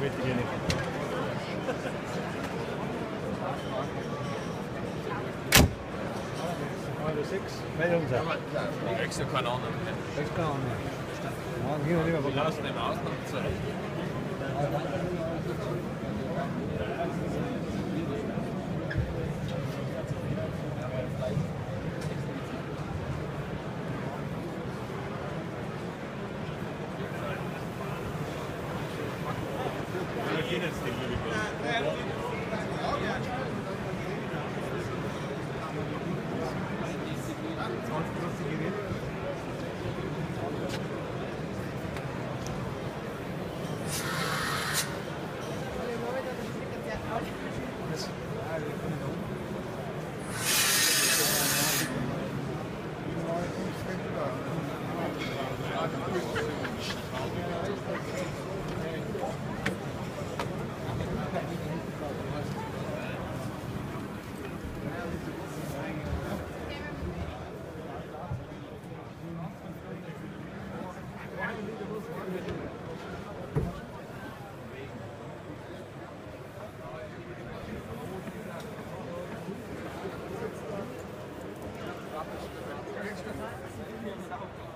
damit wir nicht. Sechs Kanone. Sechs Kanone. Keine Ahnung. lieber. Wir lassen im Ausland zwei. Penis. Gracias.